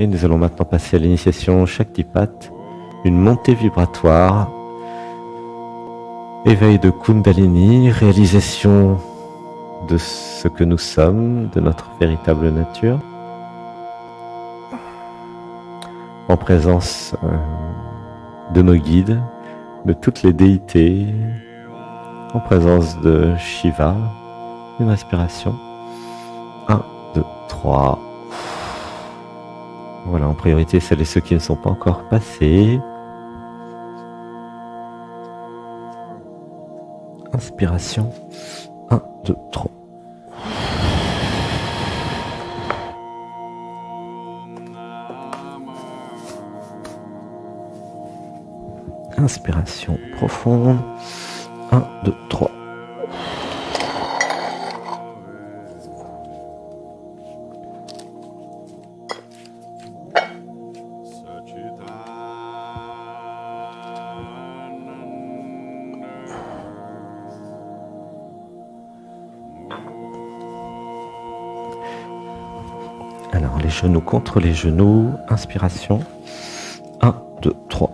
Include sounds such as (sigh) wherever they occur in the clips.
Et nous allons maintenant passer à l'initiation Shaktipat, une montée vibratoire, éveil de Kundalini, réalisation de ce que nous sommes, de notre véritable nature, en présence euh, de nos guides, de toutes les déités, en présence de Shiva, une respiration. 1, 2, 3. Voilà, en priorité, celles et ceux qui ne sont pas encore passés. Inspiration. 1, 2, 3. Inspiration profonde. 1, 2, 3. Genoux contre les genoux, inspiration. 1, 2, 3.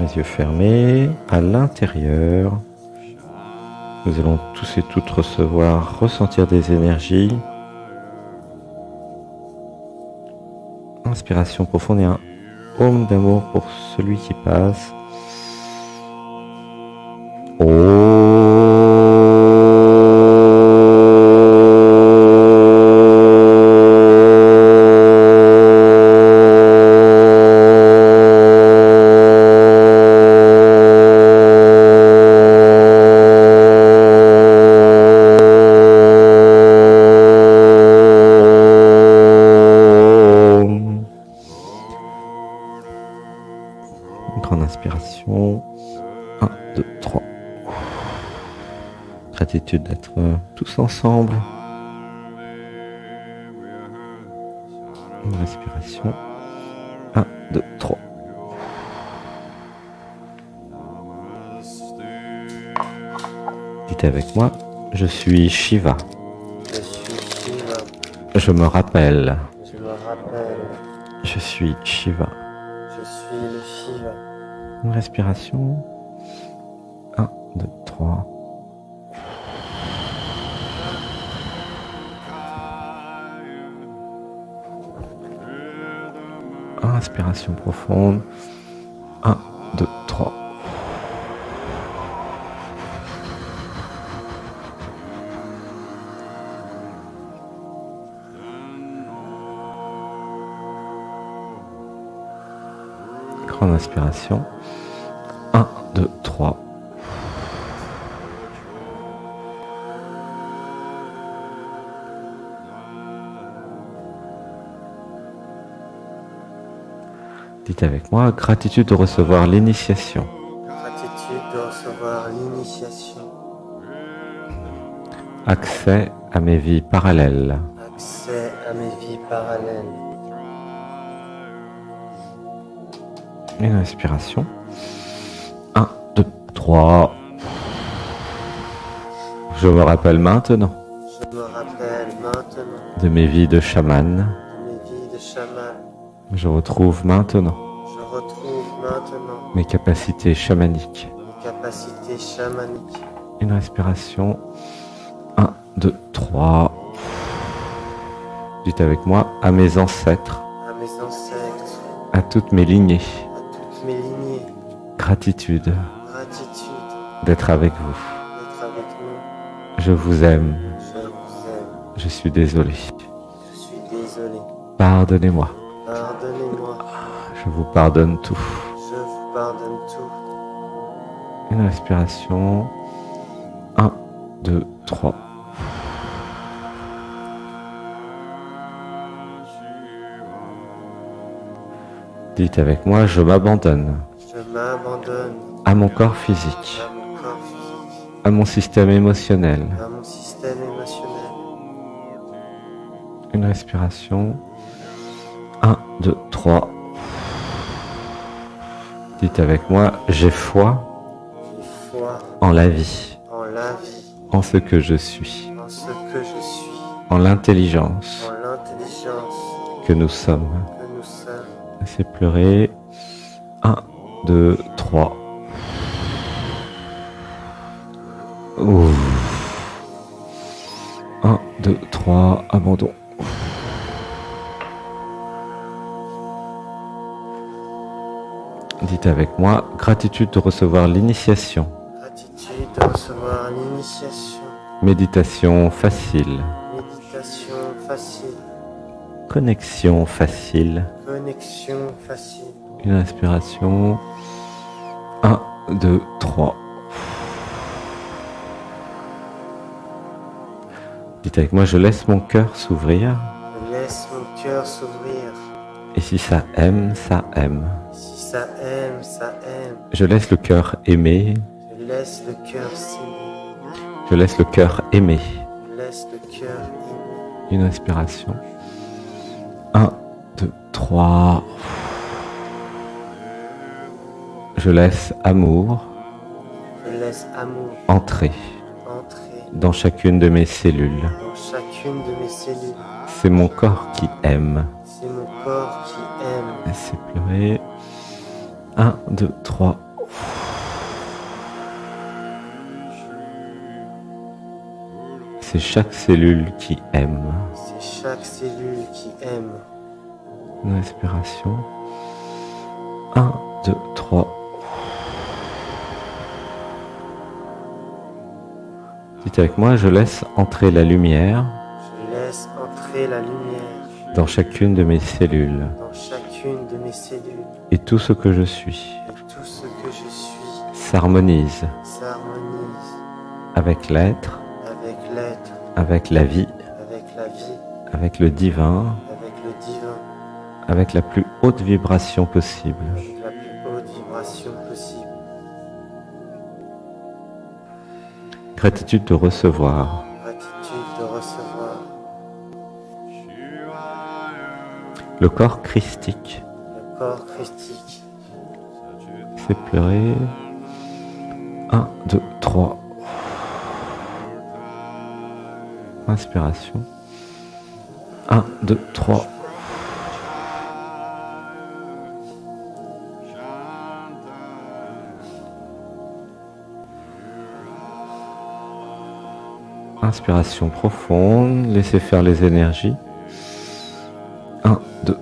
Les yeux fermés, à l'intérieur. Nous allons tous et toutes recevoir, ressentir des énergies. Inspiration profonde et un home d'amour pour celui qui passe. Gratitude d'être tous ensemble. Une respiration. 1, 2, 3. Dites avec moi, je suis Shiva. Je suis Shiva. Je me rappelle, Je me rappelle. je suis Shiva. Je suis le Shiva. Une respiration. 1, 2, 3. Inspiration profonde. 1, 2, 3. Grande inspiration. Dites avec moi, gratitude de recevoir l'initiation. Gratitude de recevoir l'initiation. Accès à mes vies parallèles. Accès à mes vies parallèles. Une respiration. 1, 2, 3. Je me rappelle maintenant Je me rappelle maintenant de mes vies de chaman. Je retrouve maintenant Je retrouve maintenant mes capacités chamaniques. mes capacités chamaniques. Une respiration. 1, 2, 3. Dites avec moi à mes ancêtres, À mes ancêtres, à toutes mes lignées. à toutes mes lignées. Gratitude Gratitude d'être avec vous. d'être avec nous. Je vous aime. Je vous aime. Je suis désolé. Je suis désolé. Pardonnez-moi. Pardonnez-moi. Je vous pardonne tout. Je vous pardonne tout. Une respiration. 1, 2, 3. Dites avec moi, je m'abandonne Je m'abandonne à mon corps physique, à mon corps physique, à mon système émotionnel. à mon système émotionnel. Une respiration. 1, 2, 3. Dites avec moi, j'ai foi en la vie. en la vie, en ce que je suis, en ce que je suis, en l'intelligence en l'intelligence que nous sommes. que nous sommes. Laissez pleurer. 1, 2, 3. Ouf. 1, 2, 3, abandon. Dites avec moi, gratitude de recevoir l'initiation. Gratitude de recevoir l'initiation, Méditation facile. méditation facile, Connexion facile. connexion facile. Une inspiration. 1, 2, 3. Dites avec moi, je laisse mon cœur s'ouvrir. Je laisse mon cœur s'ouvrir. Et si ça aime, ça aime. Ça aime, ça aime. Je laisse le cœur aimer. Je laisse le cœur s'aimer. Je laisse le cœur aimer. Je laisse le cœur aimer. Une inspiration. 1, 2, 3. Je laisse amour Je laisse amour entrer entrer dans chacune de mes cellules. dans chacune de mes cellules. C'est mon corps qui aime. C'est mon corps qui aime. Laissez pleurer. 1, 2, 3. C'est chaque cellule qui aime. C'est chaque cellule qui aime. Une respiration. 1, 2, 3. Dites avec moi, je laisse entrer la lumière Je laisse entrer la lumière dans chacune de mes cellules dans mes cellules. et tout ce que je suis Et tout ce que je suis s'harmonise s'harmonise avec l'être, avec l'être, avec la vie, avec la vie, avec le divin, avec le divin, avec la plus haute vibration possible. avec la plus haute vibration possible. Gratitude de recevoir. Gratitude de recevoir Le corps christique. Le corps christique. C'est pleurer. 1, 2, 3. Inspiration. 1, 2, 3. Inspiration profonde, laissez faire les énergies. 1, 2,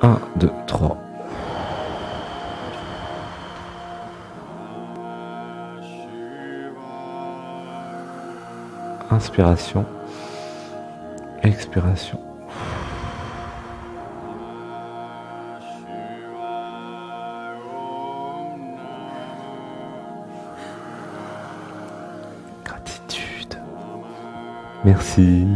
3. Un, deux, trois. Inspiration. Expiration. Gratitude. Merci.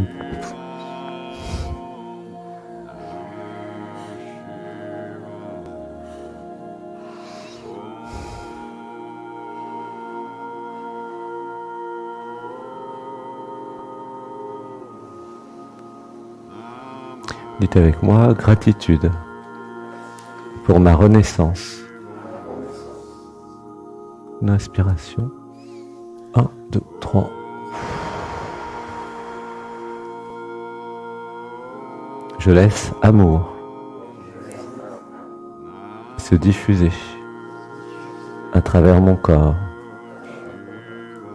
Avec moi gratitude pour ma renaissance. Une inspiration. 1, 2, 3. Je laisse amour se diffuser à travers mon corps.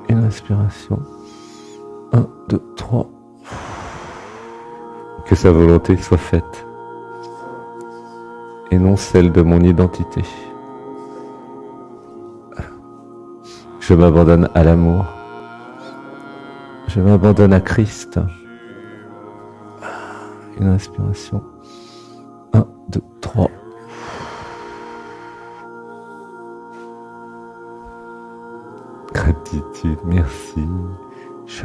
Une inspiration. Sa volonté soit faite et non celle de mon identité. Je m'abandonne à l'amour. Je m'abandonne à Christ. Une inspiration. 1, 2, 3. Gratitude, merci. Je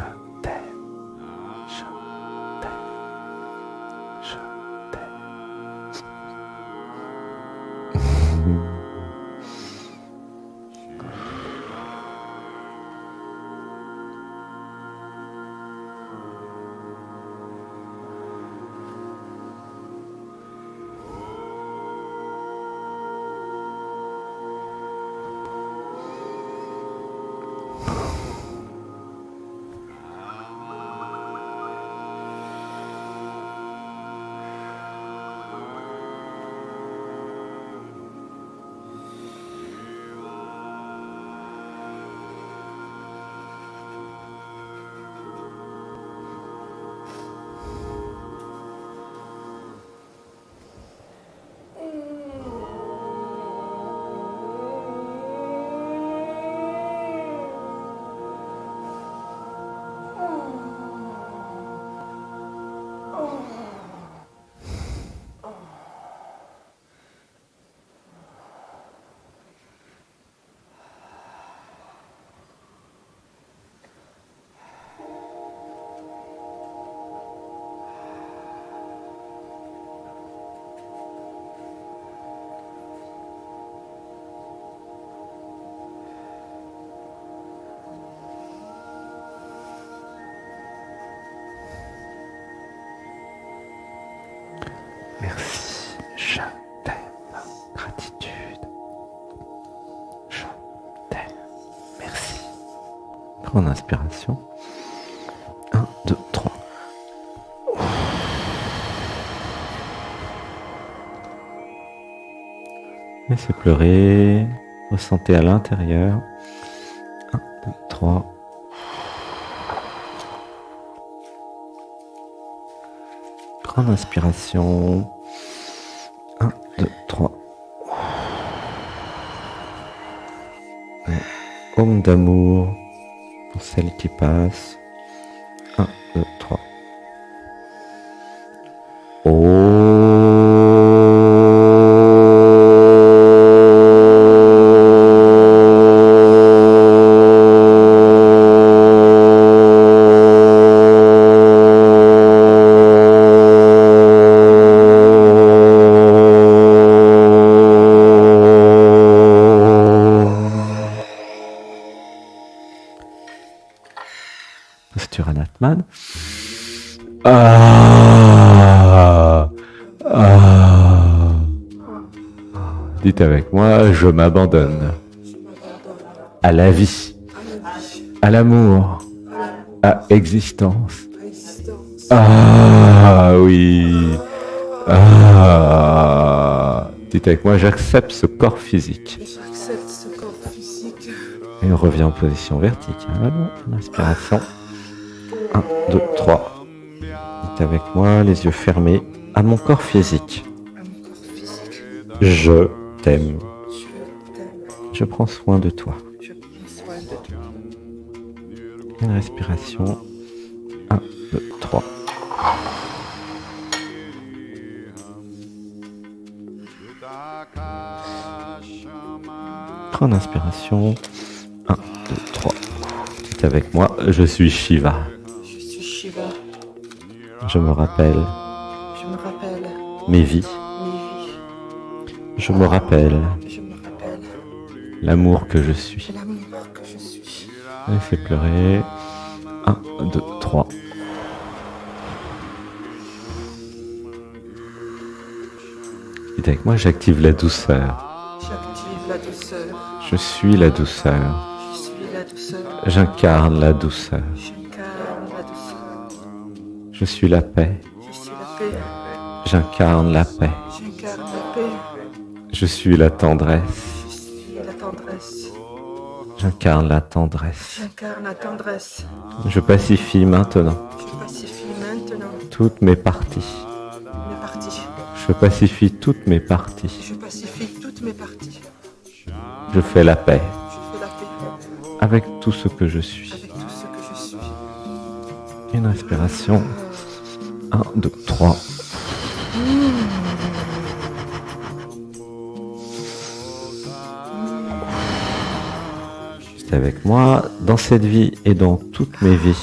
Grande inspiration. 1, 2, 3. Laissez pleurer. Ressentez à l'intérieur. 1, 2, 3. Grande inspiration. 1, 2, 3. Homme d'amour celle qui passe. Dites avec moi, je m'abandonne à la vie, à l'amour, à existence. Ah oui. Ah. Dites avec moi, j'accepte ce corps physique. Et on revient en position verticale. Inspiration. 1, 2, 3. Dites avec moi, les yeux fermés, à mon corps physique. Je t'aime. Je t'aime. Je prends soin de toi. Je prends soin de toi. Une respiration. 1, 2, 3. Grande inspiration. 1, 2, 3. Dites avec moi, je suis Shiva. Je suis Shiva. Je me rappelle Je me rappelle mes vies. Je me rappelle l'amour que je suis. Laissez pleurer. 1, 2, 3. Dites avec moi, j'active la douceur. Je suis la douceur. J'incarne la douceur. Je suis la paix. J'incarne la paix. Je suis la tendresse. J'incarne la tendresse. Je pacifie maintenant Je pacifie maintenant toutes mes parties. mes parties. Je pacifie toutes mes parties. Je pacifie toutes mes parties. Je fais la paix Je fais la paix avec tout ce que je suis. avec tout ce que je suis. Une respiration. 1, 2, 3. Avec moi, dans cette vie et dans toutes mes vies,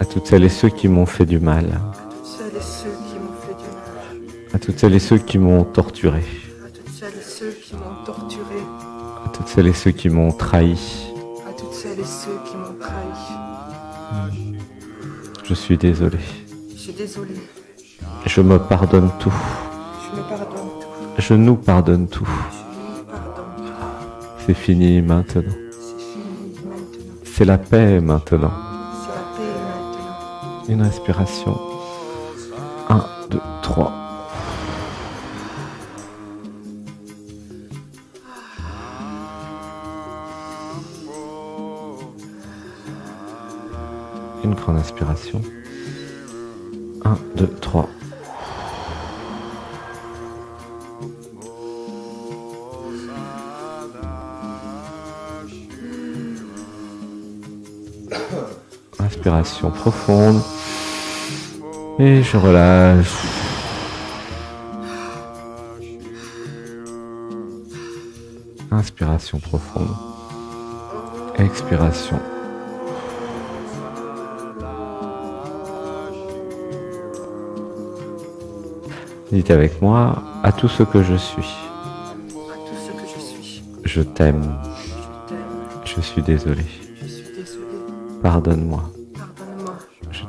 à toutes celles et ceux qui m'ont fait du mal, Toutes celles et ceux qui m'ont fait du mal. à toutes celles et ceux qui m'ont torturé, À toutes celles et ceux qui m'ont torturé. à toutes celles et ceux qui m'ont trahi, À toutes celles et ceux qui m'ont trahi. je suis désolé. Je suis désolé. Je me pardonne tout. Je me pardonne tout. Je nous pardonne tout. C'est fini maintenant. C'est la paix maintenant. Une respiration. 1, 2, 3. Une grande inspiration. Profonde. Et je relâche. Inspiration profonde. Expiration. Dites avec moi à tout ce que je suis. Je t'aime. Je suis désolé. Pardonne-moi.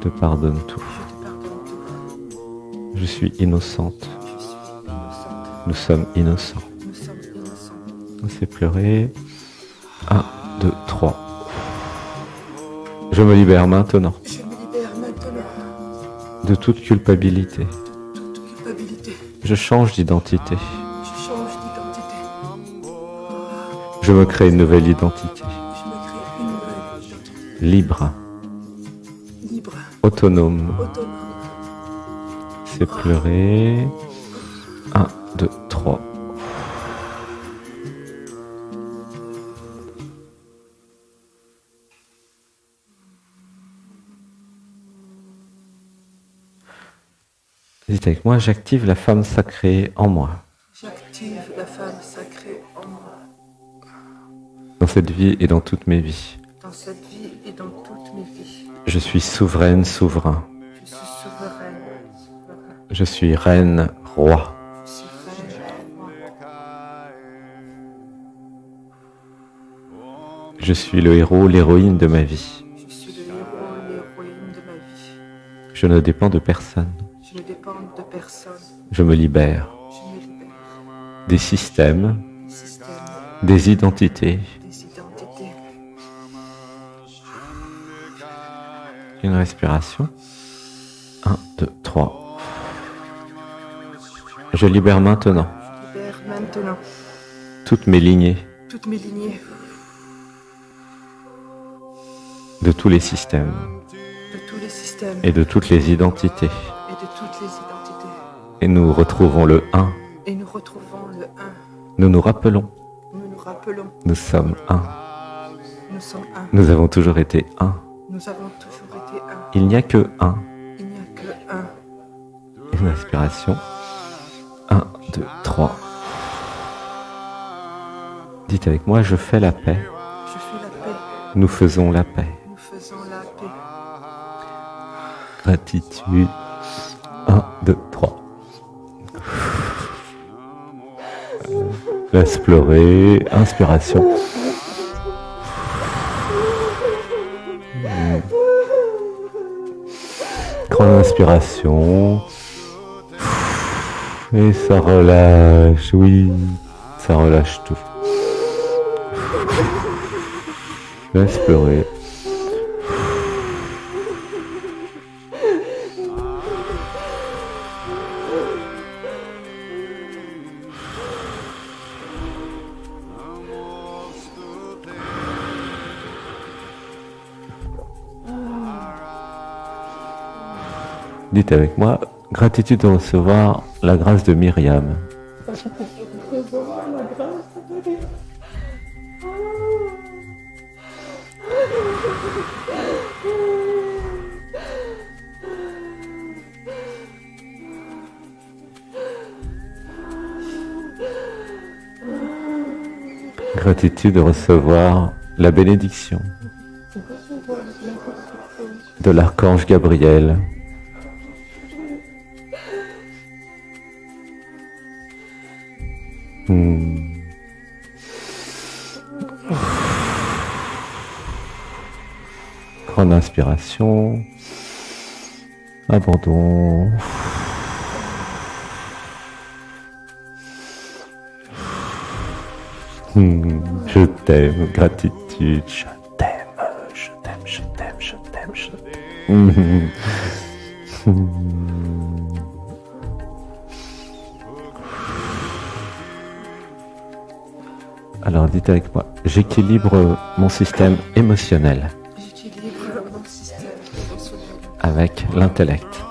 Pardonne tout. Je suis innocente. Nous sommes innocents. On s'est pleuré. 1, 2, 3. Je me libère maintenant de toute culpabilité. Je change d'identité. Je me crée une nouvelle identité. Libre, autonome. C'est pleurer. 1, 2, 3. Dites avec moi, j'active la femme sacrée en moi. J'active la femme sacrée en moi. Dans cette vie et dans toutes mes vies. Dans cette Je suis souveraine, souverain. Je suis reine, roi. Je suis le héros, l'héroïne de ma vie. Je ne dépends de personne. Je me libère des systèmes, des identités. Une respiration. 1, 2, 3. Je libère maintenant Je libère maintenant toutes mes lignées toutes mes lignées de tous les systèmes de tous les systèmes et de toutes les identités. et de toutes les identités. Et nous retrouvons le 1. Et nous retrouvons le 1. Nous nous rappelons, Nous nous rappelons, nous sommes 1. nous sommes 1. Nous avons toujours été 1. Nous avons toujours été 1. Il n'y a que 1. Il n'y a que 1. Une respiration. 1, 2, 3. Dites avec moi, je fais la paix. Je fais la paix. Nous faisons la paix. Nous faisons la paix. Gratitude. 1, 2, 3. Laisse pleurer. Inspiration. Grande inspiration. Et ça relâche, oui. Ça relâche tout. Laisse. Avec moi, gratitude de recevoir la grâce de Myriam. Gratitude de recevoir la bénédiction de l'archange Gabriel. Grande inspiration. Abandon. Hmm, Je t'aime, gratitude, je t'aime, je t'aime, je t'aime, je t'aime, je t'aime. Hmm. Alors dites avec moi, j'équilibre mon système émotionnel avec l'intellect,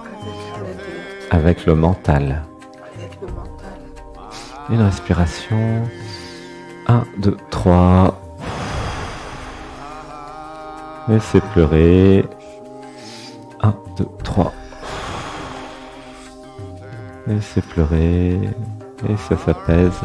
avec le mental. Une respiration. 1, 2, 3. Laissez pleurer. 1, 2, 3. Laissez pleurer. Et ça s'apaise.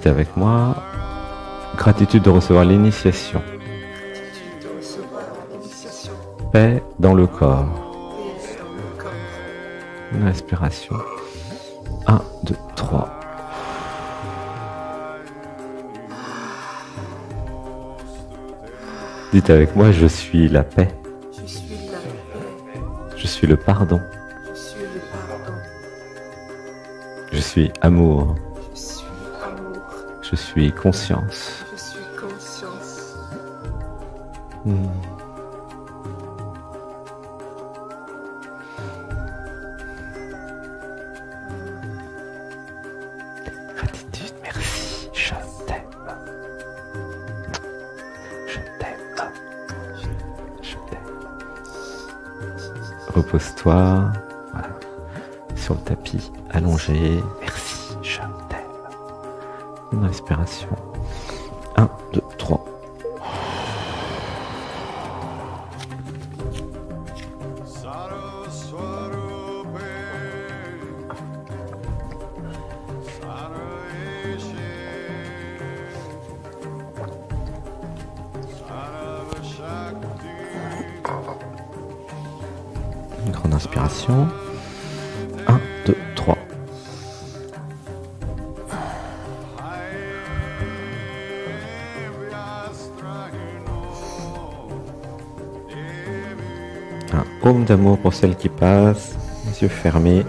dites avec moi, gratitude de recevoir l'initiation. Paix dans le corps. Une respiration. 1, 2, 3. Dites avec moi, je suis la paix. Je suis, le pardon. Je suis le pardon. Je suis amour je suis conscience. Je suis conscience. Hmm. Gratitude, merci, je t'aime. Je t'aime. Je t'aime. Repose-toi. Voilà. Sur le tapis, allongé. Une respiration. 1, 2, 3. Une grande inspiration. Un home d'amour pour celle qui passe. Les yeux fermés.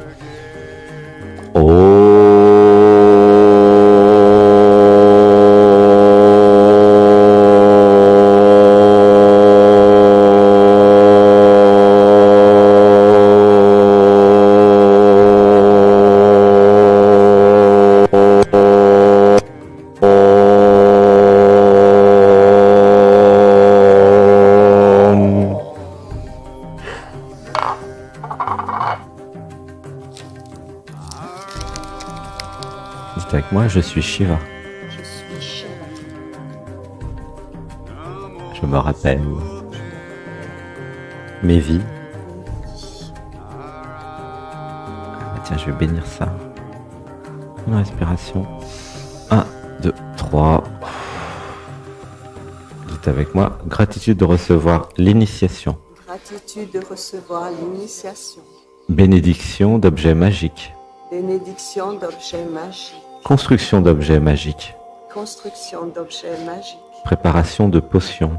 Moi, je suis Shiva. Je me rappelle mes vies. Ah, tiens, je vais bénir ça. Une respiration. 1, 2, 3. Dites avec moi, gratitude de recevoir l'initiation. Gratitude de recevoir l'initiation. Bénédiction d'objets magiques. Bénédiction d'objets magiques. Construction d'objets magiques. Construction d'objets magiques. Préparation de potions.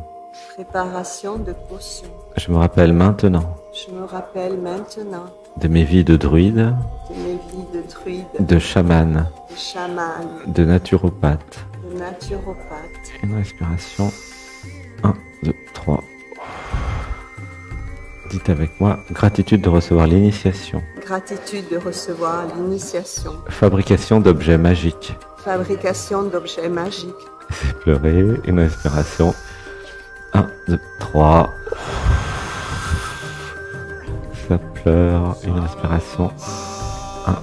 Préparation de potions. Je me rappelle maintenant Je me rappelle maintenant de mes vies de druide, de mes vies de druide, de chaman, de chaman, de naturopathe. de naturopathe. Une respiration. 1, 2, 3. Dites avec moi, gratitude de recevoir l'initiation. Gratitude de recevoir l'initiation. Fabrication d'objets magiques. Fabrication d'objets magiques. C'est pleurer. Une respiration. 1, 2, 3. Ça pleure. Une respiration. 1,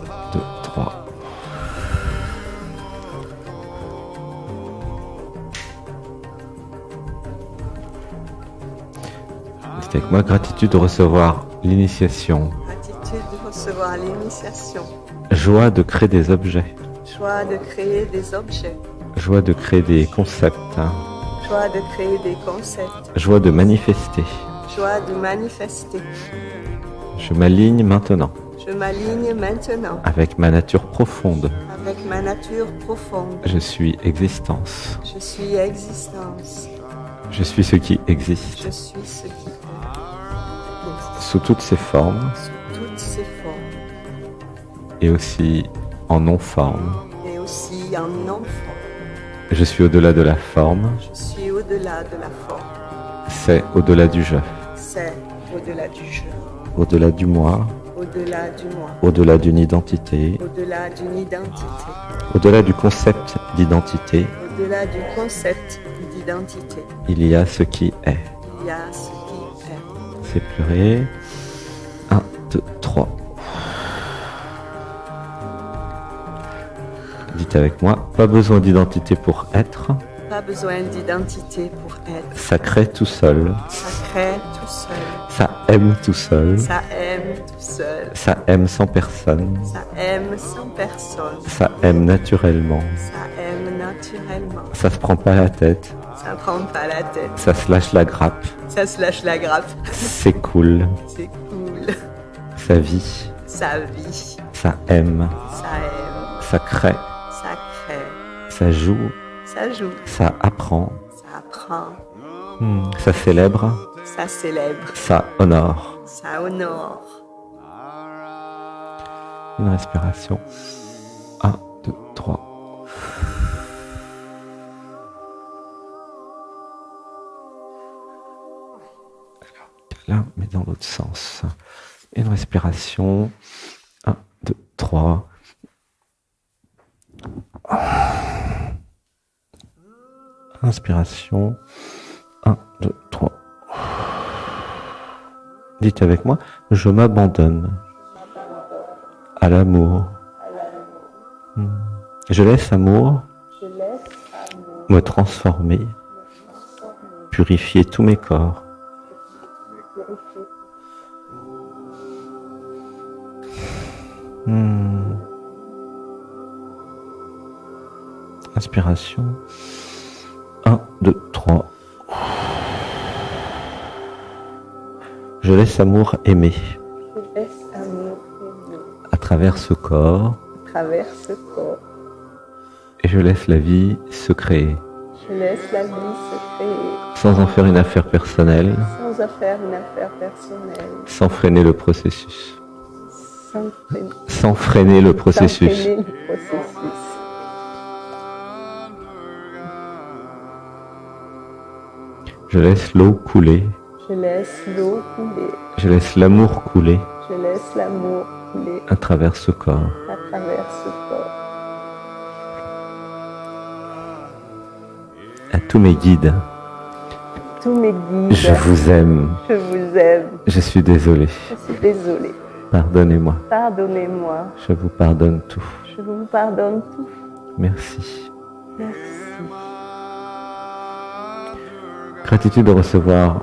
Avec moi, gratitude de recevoir l'initiation. Gratitude de recevoir l'initiation. Joie de créer des objets. Joie de créer des objets. Joie de créer des concepts. hein. Joie de créer des concepts. Joie de manifester. Joie de manifester. Je m'aligne maintenant Je m'aligne maintenant avec ma nature profonde. avec ma nature profonde. Je suis existence. Je suis existence. Je suis ce qui existe Je suis ce qui est. sous toutes ses formes Sous toutes ses formes et aussi en non-forme. et aussi en non-forme. Je suis au-delà de la forme, Je suis au-delà de la forme. c'est au-delà du je, C'est au-delà du jeu, au-delà du moi, au-delà du moi, au-delà d'une identité, au-delà d'une identité, au-delà du concept d'identité. au-delà du concept Il y a ce qui est. Il y a ce qui est. C'est pleurer. 1, 2, 3. Dites avec moi, pas besoin d'identité pour être, Pas besoin d'identité pour être. ça crée tout seul, Ça crée tout seul. ça aime tout seul, Ça aime tout seul. ça aime sans personne, Ça aime sans personne. ça aime naturellement, Ça aime naturellement. ça se prend pas la tête, Ça prend pas la tête. ça se lâche la grappe, Ça se lâche la grappe. c'est cool, C'est cool. ça vit, Ça vit. ça aime, Ça aime. ça crée, Ça crée. ça joue, Ça joue. ça apprend, Ça apprend. Hmm, Ça célèbre, Ça célèbre. ça honore. Ça honore. Une respiration. 1, 2, 3. Là, mais dans l'autre sens. Une respiration. 1, 2, 3. Inspiration. 1, 2, 3. Dites avec moi, je m'abandonne à l'amour. Hmm. Je laisse amour me transformer, purifier tous mes corps. Hmm. Inspiration. 1, 2, 3. Je laisse amour aimer Je laisse amour aimer à travers ce corps à travers ce corps. et je laisse la vie se créer Je laisse la vie se créer sans en faire une affaire personnelle, sans en faire une affaire personnelle, sans freiner le processus. Sans freiner, Sans freiner le sans processus. freiner le processus. Je laisse l'eau couler, Je laisse l'eau couler. je laisse l'amour couler Je laisse l'amour couler à travers ce corps. à travers ce corps. À tous mes guides, Tous mes guides, je vous aime. je vous aime. Je suis désolé. Je suis désolée. Pardonnez-moi. Pardonnez-moi. Je vous pardonne tout. Je vous pardonne tout. Merci. Merci. Gratitude de recevoir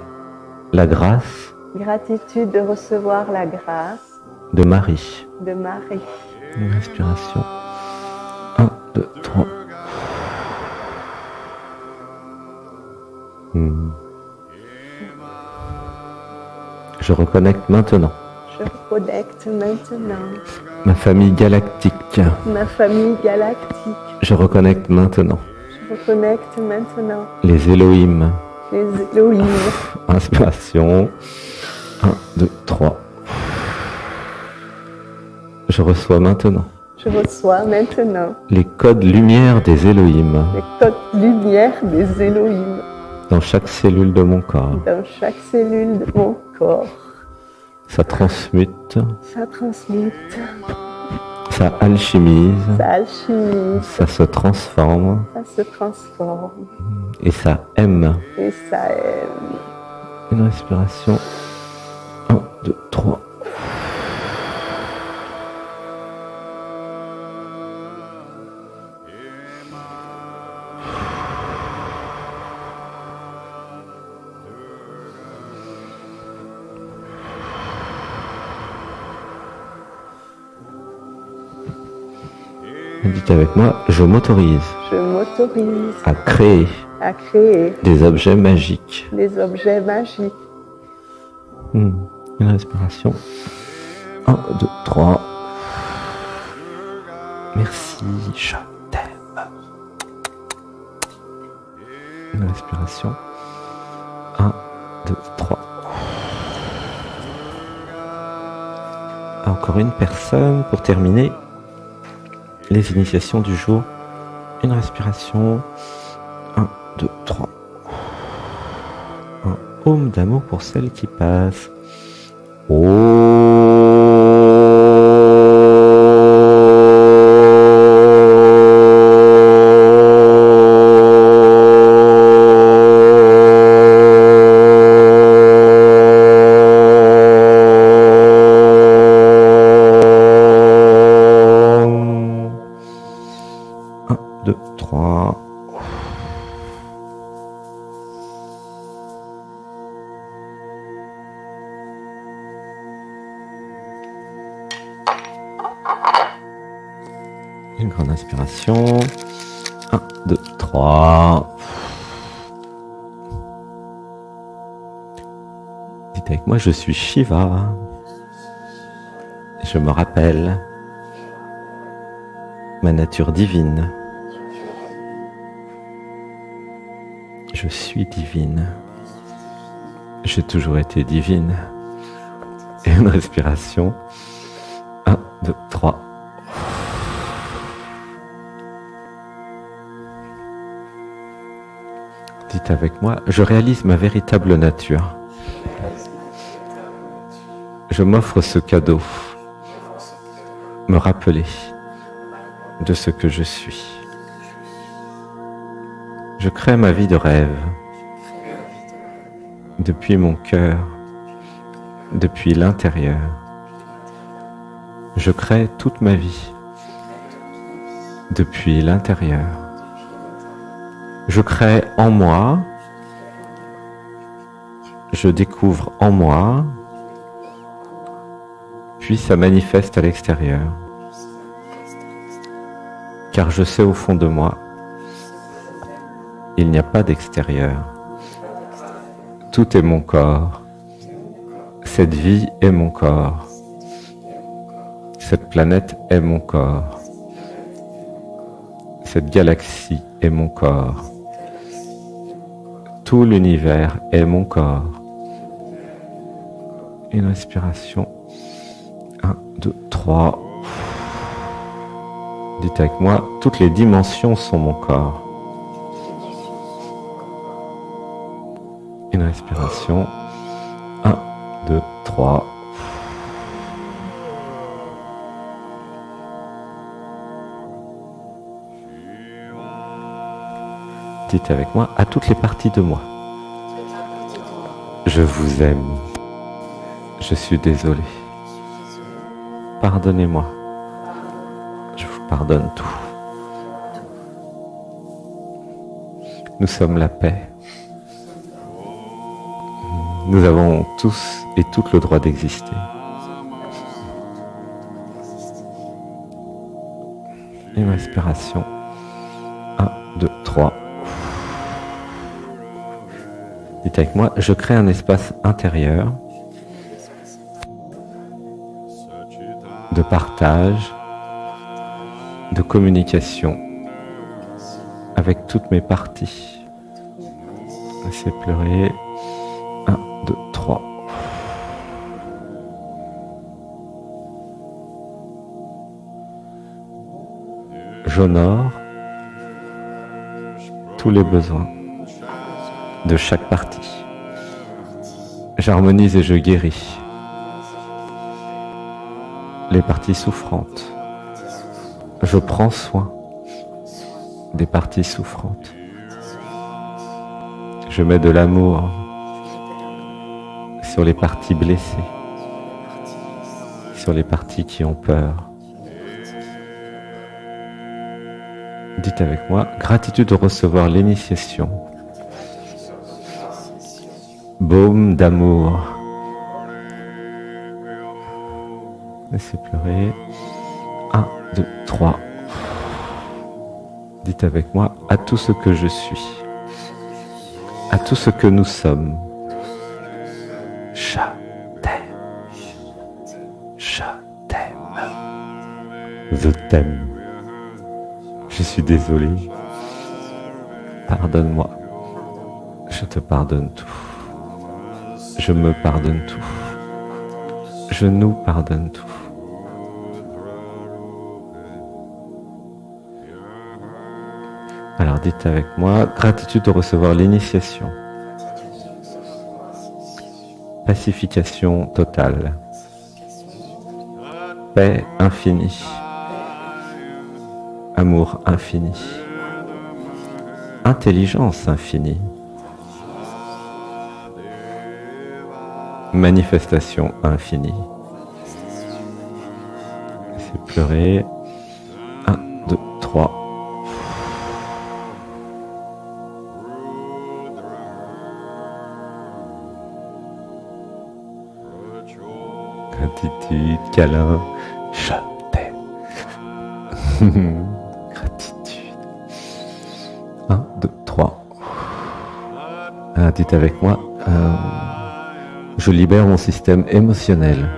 la grâce Gratitude de recevoir la grâce de Marie. de Marie. Une respiration. 1, 2, 3. Hmm. Je reconnecte maintenant Je reconnecte maintenant ma famille galactique. ma famille galactique. Je reconnecte maintenant Je reconnecte maintenant les Elohim. les Elohim. Inspiration. 1, 2, 3. Je reçois maintenant Je reçois maintenant les codes lumière des Elohim les codes lumière des Elohim dans chaque cellule de mon corps. dans chaque cellule de mon corps. Ça transmute, Ça transmute, ça alchimise, ça alchimise, ça se transforme ça se transforme et ça aime. et ça aime. Une respiration. Avec moi, je m'autorise Je m'autorise à créer à créer des objets magiques. des objets magiques. Hmm. Une respiration. 1, 2, 3. Merci, je t'aime. Une respiration. 1, 2, 3. Encore une personne pour terminer les initiations du jour. Une respiration. 1, 2, 3. Un home d'amour pour celle qui passe. Un, je suis Shiva. Je me rappelle ma nature divine. Je suis divine. J'ai toujours été divine. Et une respiration. 1, 2, 3. Dites avec moi, je réalise ma véritable nature. Je m'offre ce cadeau. Me rappeler de ce que je suis. Je crée ma vie de rêve depuis mon cœur, depuis l'intérieur. Je crée toute ma vie depuis l'intérieur. Je crée en moi, je découvre en moi, puis ça manifeste à l'extérieur. Car je sais au fond de moi, il n'y a pas d'extérieur. Tout est mon corps. Cette vie est mon corps. Cette planète est mon corps. Cette galaxie est mon corps. Tout l'univers est mon corps. Une respiration. 1, 2, 3. Dites avec moi, toutes les dimensions sont mon corps. Une respiration. 1, 2, 3. Dites avec moi à toutes les parties de moi. Je vous aime. Je suis désolé. Pardonnez-moi. Je vous pardonne tout. Nous sommes la paix. Nous avons tous et toutes le droit d'exister. Une respiration. 1, 2, 3. Dites avec moi, je crée un espace intérieur de partage, de communication avec toutes mes parties. Laissez pleurer. 1, 2, 3. J'honore tous les besoins de chaque partie. J'harmonise et je guéris parties souffrantes. Je prends soin des parties souffrantes. Je mets de l'amour sur les parties blessées, sur les parties qui ont peur. Dites avec moi, gratitude de recevoir l'initiation. Baume d'amour. Laissez pleurer. 1, 2, 3. Dites avec moi à tout ce que je suis, à tout ce que nous sommes. Je t'aime. Je t'aime. Je t'aime. Je suis désolé. Pardonne-moi. Je te pardonne tout. Je me pardonne tout. Je nous pardonne tout. Avec moi, gratitude de recevoir l'initiation. Pacification totale. Paix infinie. Amour infini. Intelligence infinie. Manifestation infinie. C'est pleurer. Gratitude, câlin, je t'aime. (laughs) Gratitude. 1, 2, 3. Ah, dites avec moi, euh, je libère mon système émotionnel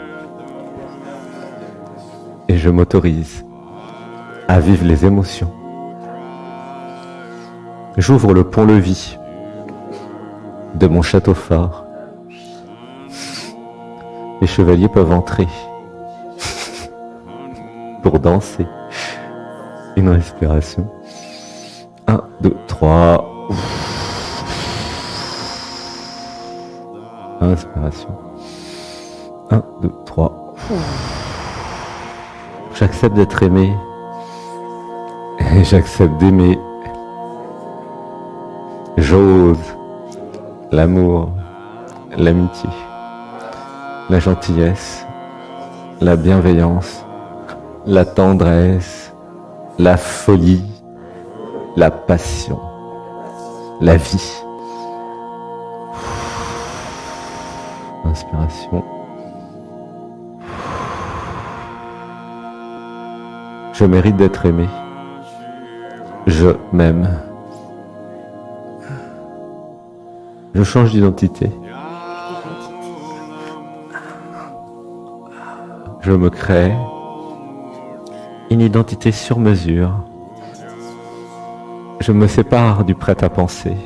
et je m'autorise à vivre les émotions. J'ouvre le pont-levis de mon château fort Les chevaliers peuvent entrer (laughs) pour danser. Une respiration. 1, 2, 3. Inspiration. 1, 2, 3. J'accepte d'être aimé. Et j'accepte d'aimer. J'ose l'amour, l'amitié, la gentillesse, la bienveillance, la tendresse, la folie, la passion, la vie. Inspiration. Je mérite d'être aimé. Je m'aime. Je change d'identité. Je me crée une identité sur mesure. Je me sépare du prêt-à-penser.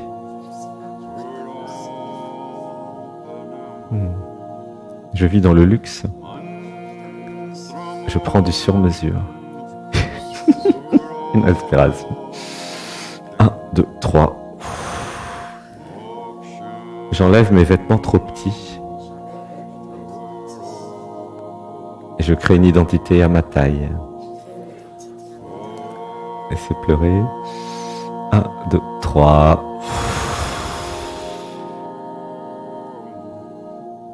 Hmm. Je vis dans le luxe. Je prends du sur-mesure. (laughs) Une inspiration. 1, 2, 3. J'enlève mes vêtements trop petits. Et je crée une identité à ma taille. Laissez pleurer. 1, 2, 3.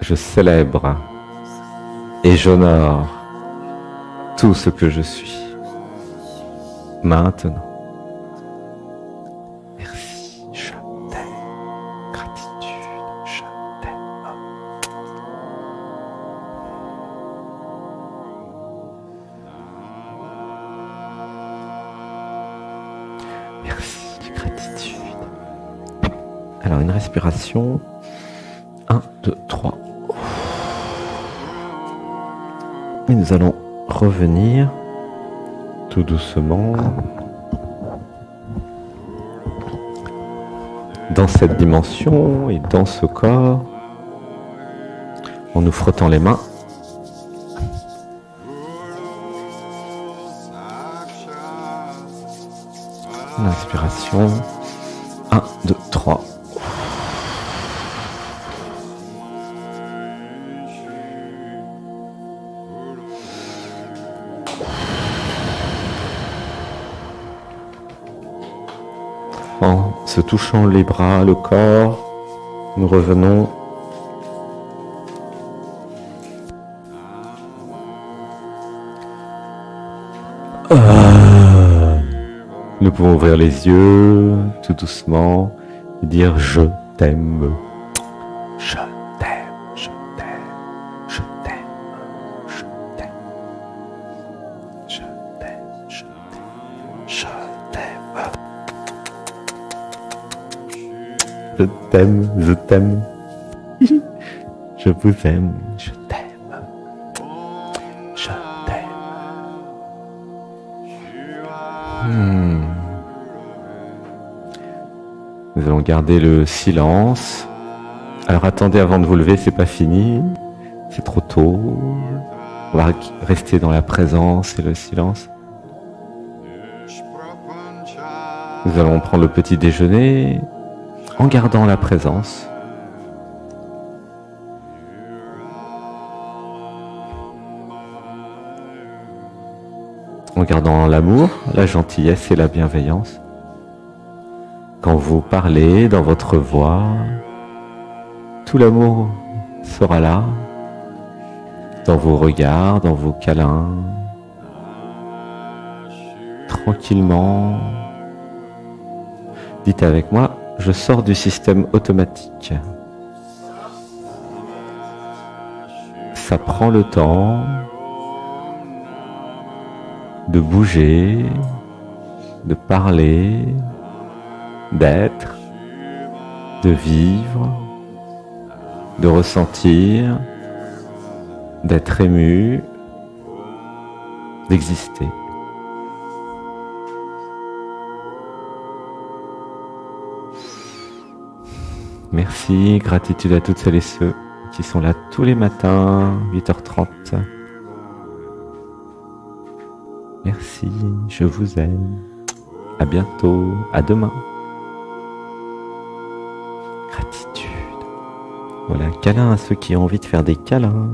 Je célèbre et j'honore tout ce que je suis. Maintenant. Nous allons revenir tout doucement dans cette dimension et dans ce corps en nous frottant les mains. L'inspiration. Touchant les bras, le corps, nous revenons Ah. Nous pouvons ouvrir les yeux tout doucement et dire je t'aime. Je t'aime, je t'aime. (laughs) Je vous aime, je t'aime. Je t'aime. Hmm. Nous allons garder le silence. Alors attendez avant de vous lever, c'est pas fini. C'est trop tôt. On va rester dans la présence et le silence. Nous allons prendre le petit déjeuner en gardant la présence. En gardant l'amour, la gentillesse et la bienveillance. Quand vous parlez dans votre voix, tout l'amour sera là, dans vos regards, dans vos câlins, tranquillement. Dites avec moi, je sors du système automatique. Ça prend le temps de bouger, de parler, d'être, de vivre, de ressentir, d'être ému, d'exister. Merci, gratitude à toutes celles et ceux qui sont là tous les matins, 8h30. Merci, je vous aime. À bientôt, à demain. Gratitude. Voilà, câlin à ceux qui ont envie de faire des câlins.